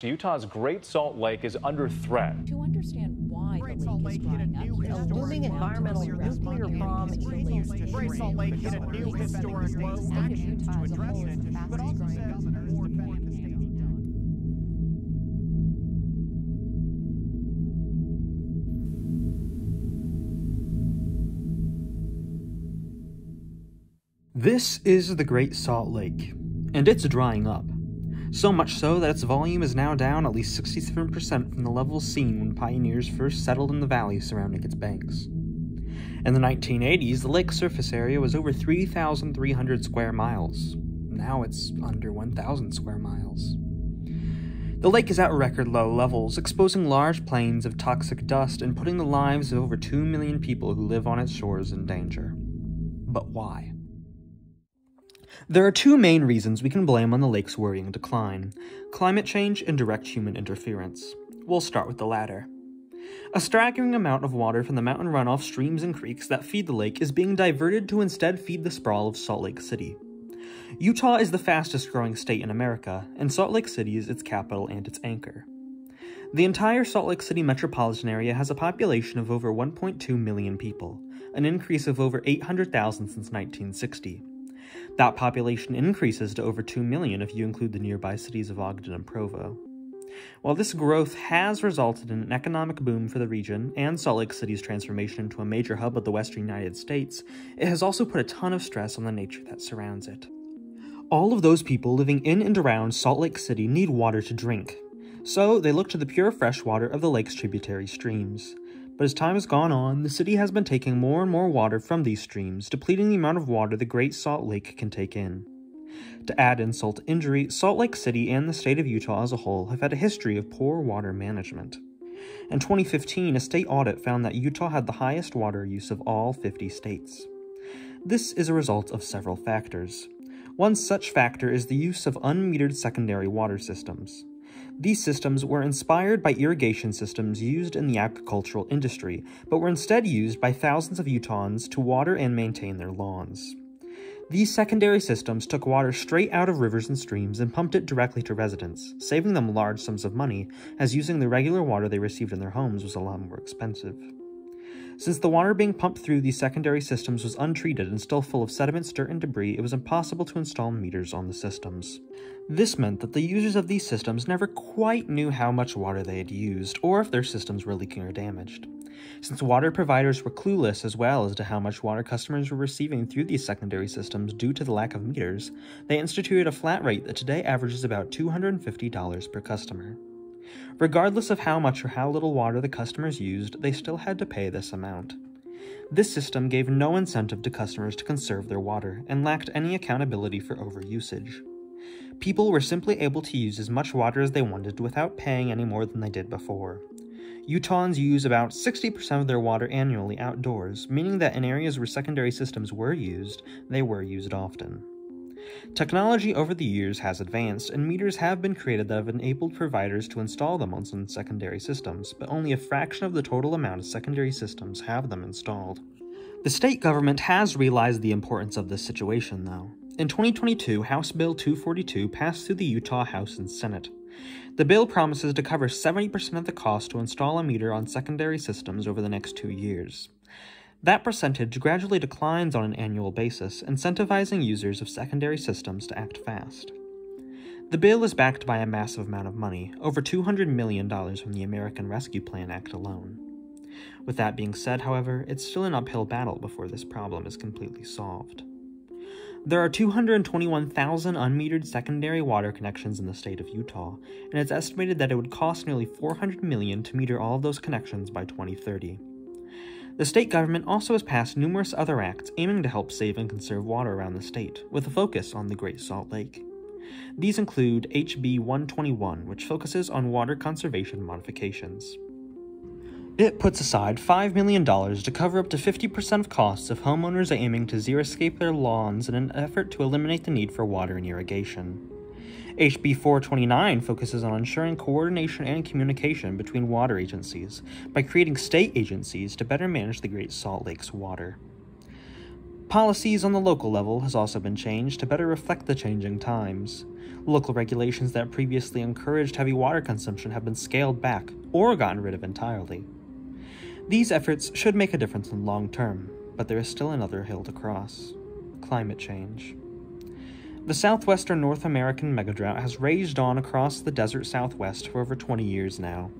Utah's Great Salt Lake is under threat. To understand why Great the lake, is drying up, a looming environmental nuclear bomb Great Salt Lake hit a new historic low. Actions to address it, but also says more This is the Great Salt Lake, and it's drying up so much so that its volume is now down at least 67% from the levels seen when pioneers first settled in the valley surrounding its banks. In the 1980s, the lake's surface area was over 3,300 square miles. Now it's under 1,000 square miles. The lake is at record low levels, exposing large plains of toxic dust and putting the lives of over 2 million people who live on its shores in danger. But why? There are two main reasons we can blame on the lake's worrying decline climate change and direct human interference. We'll start with the latter. A staggering amount of water from the mountain runoff streams and creeks that feed the lake is being diverted to instead feed the sprawl of Salt Lake City. Utah is the fastest growing state in America, and Salt Lake City is its capital and its anchor. The entire Salt Lake City metropolitan area has a population of over 1.2 million people, an increase of over 800,000 since 1960. That population increases to over 2 million if you include the nearby cities of Ogden and Provo. While this growth has resulted in an economic boom for the region and Salt Lake City's transformation into a major hub of the western United States, it has also put a ton of stress on the nature that surrounds it. All of those people living in and around Salt Lake City need water to drink, so they look to the pure fresh water of the lake's tributary streams. But as time has gone on, the city has been taking more and more water from these streams, depleting the amount of water the Great Salt Lake can take in. To add insult to injury, Salt Lake City and the state of Utah as a whole have had a history of poor water management. In 2015, a state audit found that Utah had the highest water use of all 50 states. This is a result of several factors. One such factor is the use of unmetered secondary water systems. These systems were inspired by irrigation systems used in the agricultural industry, but were instead used by thousands of Utahns to water and maintain their lawns. These secondary systems took water straight out of rivers and streams and pumped it directly to residents, saving them large sums of money, as using the regular water they received in their homes was a lot more expensive. Since the water being pumped through these secondary systems was untreated and still full of sediments, dirt, and debris, it was impossible to install meters on the systems. This meant that the users of these systems never quite knew how much water they had used, or if their systems were leaking or damaged. Since water providers were clueless as well as to how much water customers were receiving through these secondary systems due to the lack of meters, they instituted a flat rate that today averages about $250 per customer. Regardless of how much or how little water the customers used, they still had to pay this amount. This system gave no incentive to customers to conserve their water and lacked any accountability for overusage. People were simply able to use as much water as they wanted without paying any more than they did before. Utahns use about 60% of their water annually outdoors, meaning that in areas where secondary systems were used, they were used often. Technology over the years has advanced, and meters have been created that have enabled providers to install them on some secondary systems, but only a fraction of the total amount of secondary systems have them installed. The state government has realized the importance of this situation, though. In 2022, House Bill 242 passed through the Utah House and Senate. The bill promises to cover 70% of the cost to install a meter on secondary systems over the next two years. That percentage gradually declines on an annual basis, incentivizing users of secondary systems to act fast. The bill is backed by a massive amount of money, over $200 million from the American Rescue Plan Act alone. With that being said, however, it's still an uphill battle before this problem is completely solved. There are 221,000 unmetered secondary water connections in the state of Utah, and it's estimated that it would cost nearly 400 million to meter all of those connections by 2030. The state government also has passed numerous other acts aiming to help save and conserve water around the state, with a focus on the Great Salt Lake. These include HB 121, which focuses on water conservation modifications. It puts aside $5 million to cover up to 50% of costs if homeowners are aiming to xeriscape their lawns in an effort to eliminate the need for water and irrigation. HB 429 focuses on ensuring coordination and communication between water agencies by creating state agencies to better manage the Great Salt Lake's water. Policies on the local level has also been changed to better reflect the changing times. Local regulations that previously encouraged heavy water consumption have been scaled back or gotten rid of entirely. These efforts should make a difference in the long term, but there is still another hill to cross climate change. The southwestern North American megadrought has raged on across the desert southwest for over 20 years now.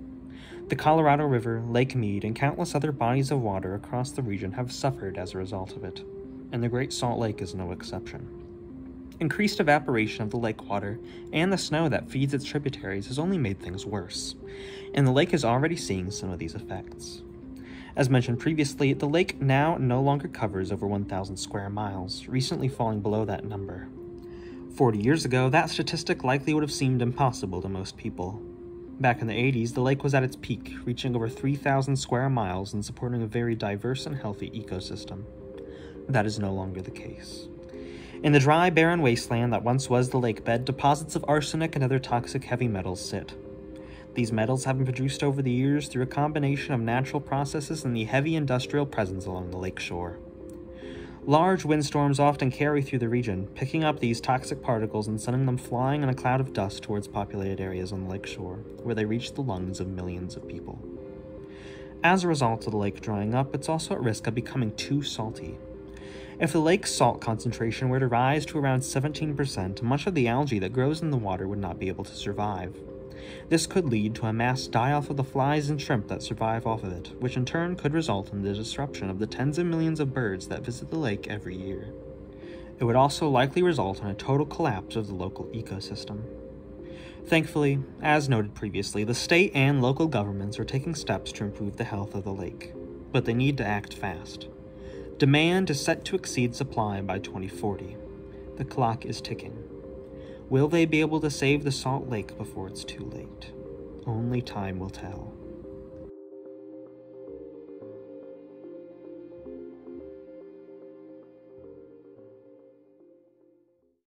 The Colorado River, Lake Mead, and countless other bodies of water across the region have suffered as a result of it, and the Great Salt Lake is no exception. Increased evaporation of the lake water and the snow that feeds its tributaries has only made things worse, and the lake is already seeing some of these effects. As mentioned previously, the lake now no longer covers over 1,000 square miles, recently falling below that number. 40 years ago, that statistic likely would have seemed impossible to most people. Back in the 80s, the lake was at its peak, reaching over 3,000 square miles and supporting a very diverse and healthy ecosystem. That is no longer the case. In the dry, barren wasteland that once was the lake bed, deposits of arsenic and other toxic heavy metals sit. These metals have been produced over the years through a combination of natural processes and the heavy industrial presence along the lake shore. Large windstorms often carry through the region, picking up these toxic particles and sending them flying in a cloud of dust towards populated areas on the lake shore, where they reach the lungs of millions of people. As a result of the lake drying up, it's also at risk of becoming too salty. If the lake's salt concentration were to rise to around 17%, much of the algae that grows in the water would not be able to survive. This could lead to a mass die off of the flies and shrimp that survive off of it, which in turn could result in the disruption of the tens of millions of birds that visit the lake every year. It would also likely result in a total collapse of the local ecosystem. Thankfully, as noted previously, the state and local governments are taking steps to improve the health of the lake, but they need to act fast. Demand is set to exceed supply by 2040. The clock is ticking. Will they be able to save the Salt Lake before it's too late? Only time will tell.